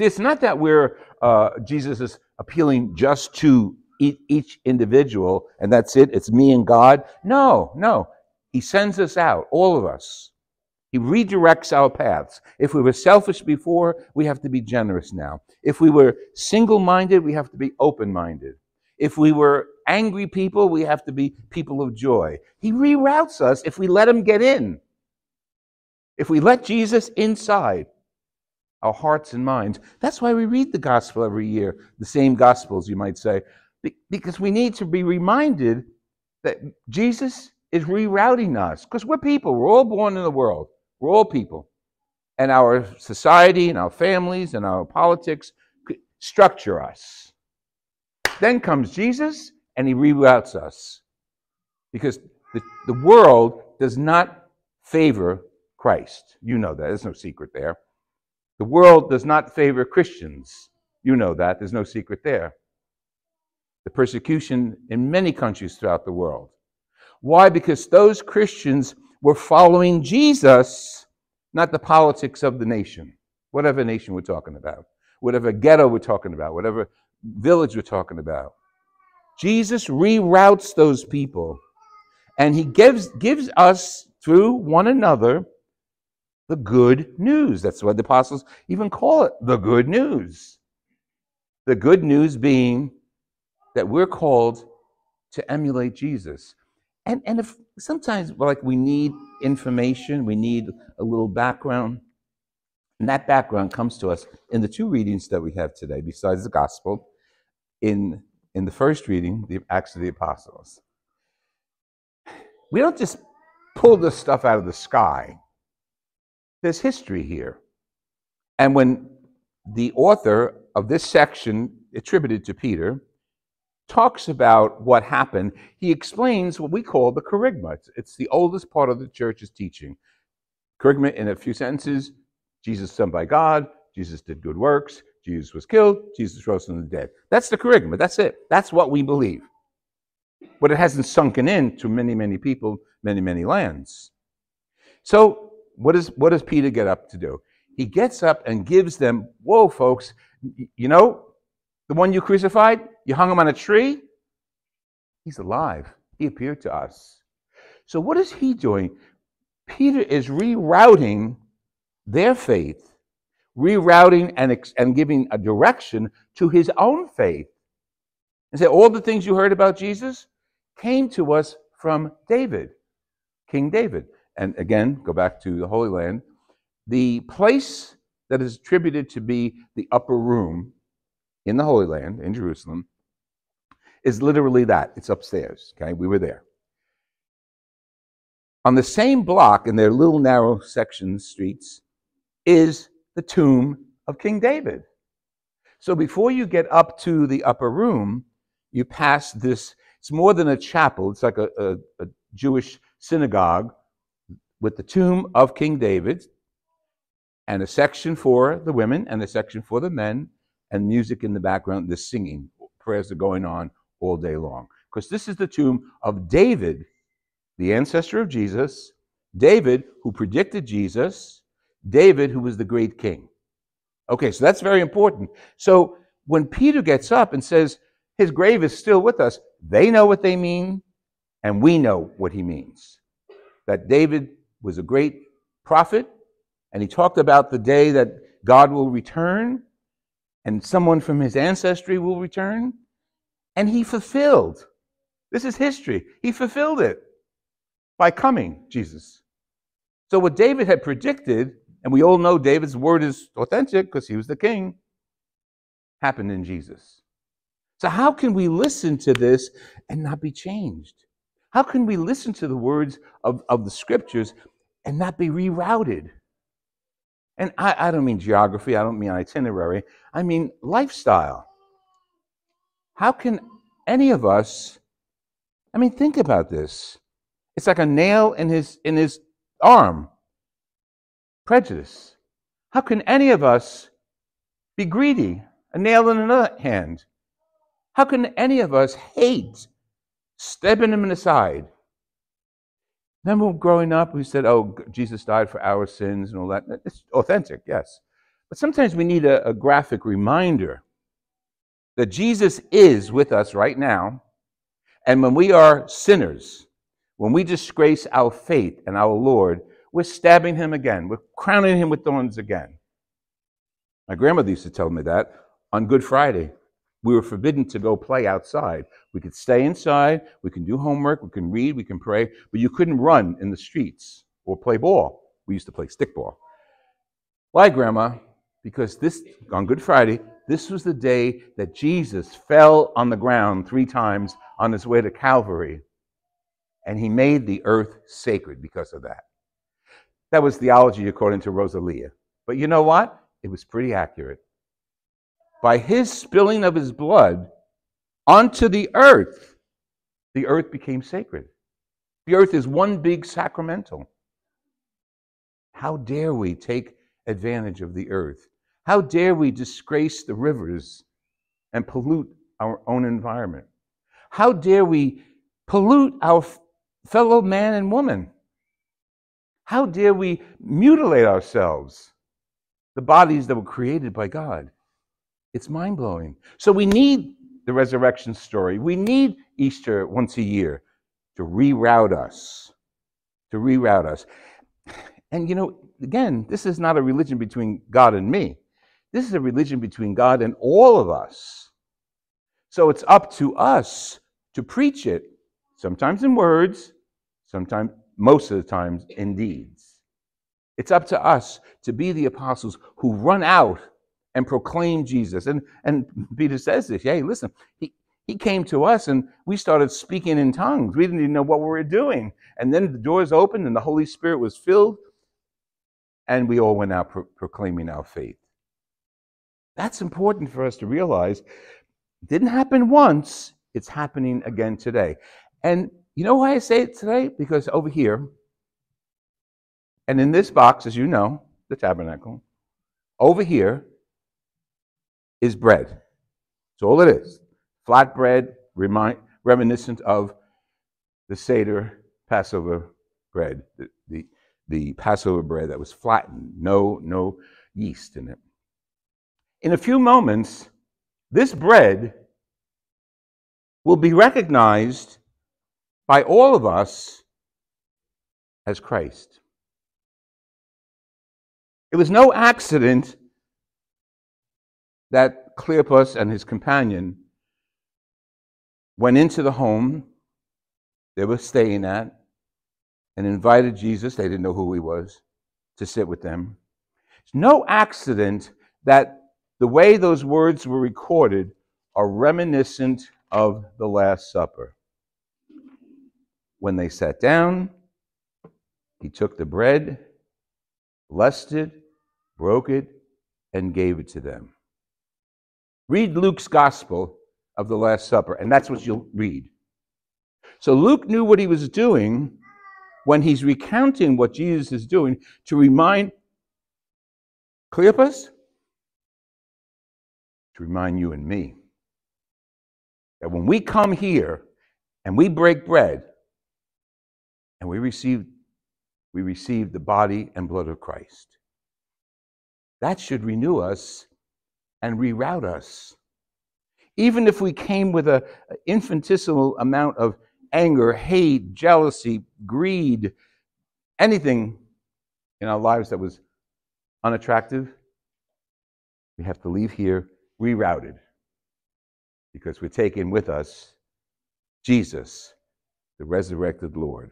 See, it's not that we're uh, Jesus is appealing just to each individual and that's it. It's me and God. No, no. He sends us out, all of us. He redirects our paths. If we were selfish before, we have to be generous now. If we were single minded, we have to be open minded. If we were angry people, we have to be people of joy. He reroutes us if we let him get in. If we let Jesus inside our hearts and minds. That's why we read the gospel every year, the same gospels, you might say, because we need to be reminded that Jesus is rerouting us because we're people. We're all born in the world. We're all people. And our society and our families and our politics structure us. Then comes Jesus and he reroutes us because the, the world does not favor Christ. You know that. There's no secret there. The world does not favor Christians. You know that. There's no secret there. The persecution in many countries throughout the world. Why? Because those Christians were following Jesus, not the politics of the nation, whatever nation we're talking about, whatever ghetto we're talking about, whatever village we're talking about. Jesus reroutes those people and he gives, gives us through one another the good news. That's what the apostles even call it the good news. The good news being that we're called to emulate Jesus. And, and if sometimes like we need information, we need a little background, and that background comes to us in the two readings that we have today, besides the gospel, in, in the first reading, the Acts of the Apostles. We don't just pull this stuff out of the sky. There's history here. And when the author of this section, attributed to Peter, talks about what happened, he explains what we call the kerygma. It's, it's the oldest part of the church's teaching. Kerygma, in a few sentences, Jesus sent by God, Jesus did good works, Jesus was killed, Jesus rose from the dead. That's the kerygma. That's it. That's what we believe. But it hasn't sunken in to many, many people, many, many lands. So what, is, what does Peter get up to do? He gets up and gives them, whoa, folks, you know, the one you crucified, you hung him on a tree, he's alive. He appeared to us. So what is he doing? Peter is rerouting their faith, rerouting and, and giving a direction to his own faith. And say, all the things you heard about Jesus came to us from David, King David and again, go back to the Holy Land, the place that is attributed to be the upper room in the Holy Land, in Jerusalem, is literally that. It's upstairs. Okay, we were there. On the same block, in their little narrow sections, streets, is the tomb of King David. So before you get up to the upper room, you pass this. It's more than a chapel, it's like a, a, a Jewish synagogue with the tomb of King David and a section for the women and a section for the men and music in the background, the singing. Prayers are going on all day long. Because this is the tomb of David, the ancestor of Jesus, David, who predicted Jesus, David, who was the great king. Okay, so that's very important. So when Peter gets up and says, his grave is still with us, they know what they mean, and we know what he means. That David was a great prophet, and he talked about the day that God will return and someone from his ancestry will return. And he fulfilled. This is history. He fulfilled it by coming, Jesus. So, what David had predicted, and we all know David's word is authentic because he was the king, happened in Jesus. So, how can we listen to this and not be changed? How can we listen to the words of, of the scriptures and not be rerouted. And I, I don't mean geography, I don't mean itinerary, I mean lifestyle. How can any of us, I mean, think about this. It's like a nail in his, in his arm. Prejudice. How can any of us be greedy? A nail in another hand. How can any of us hate stepping him aside? Remember growing up, we said, oh, Jesus died for our sins and all that. It's authentic, yes. But sometimes we need a, a graphic reminder that Jesus is with us right now. And when we are sinners, when we disgrace our faith and our Lord, we're stabbing him again. We're crowning him with thorns again. My grandmother used to tell me that on Good Friday. We were forbidden to go play outside. We could stay inside, we can do homework, we can read, we can pray, but you couldn't run in the streets or play ball. We used to play stickball. Why, Grandma? Because this, on Good Friday, this was the day that Jesus fell on the ground three times on his way to Calvary. And he made the earth sacred because of that. That was theology according to Rosalia. But you know what? It was pretty accurate. By his spilling of his blood onto the earth, the earth became sacred. The earth is one big sacramental. How dare we take advantage of the earth? How dare we disgrace the rivers and pollute our own environment? How dare we pollute our fellow man and woman? How dare we mutilate ourselves, the bodies that were created by God? It's mind blowing. So we need the resurrection story. We need Easter once a year to reroute us, to reroute us. And you know, again, this is not a religion between God and me. This is a religion between God and all of us. So it's up to us to preach it, sometimes in words, sometimes, most of the times, in deeds. It's up to us to be the apostles who run out and proclaim Jesus. And, and Peter says this hey, listen, he, he came to us and we started speaking in tongues. We didn't even know what we were doing. And then the doors opened and the Holy Spirit was filled, and we all went out pro- proclaiming our faith. That's important for us to realize. It didn't happen once, it's happening again today. And you know why I say it today? Because over here, and in this box, as you know, the tabernacle, over here is bread. That's all it is. Flat bread, remind, reminiscent of the Seder Passover bread, the, the, the Passover bread that was flattened, no, no yeast in it. In a few moments, this bread will be recognized by all of us as Christ. It was no accident that Cleopas and his companion went into the home they were staying at and invited Jesus, they didn't know who he was, to sit with them. It's no accident that the way those words were recorded are reminiscent of the Last Supper. When they sat down, he took the bread, blessed it, broke it, and gave it to them. Read Luke's Gospel of the Last Supper, and that's what you'll read. So Luke knew what he was doing when he's recounting what Jesus is doing to remind Cleopas, to remind you and me that when we come here and we break bread and we receive we receive the body and blood of Christ. That should renew us and reroute us. Even if we came with an infinitesimal amount of anger, hate, jealousy, greed, anything in our lives that was unattractive, we have to leave here rerouted because we're taking with us Jesus, the resurrected Lord.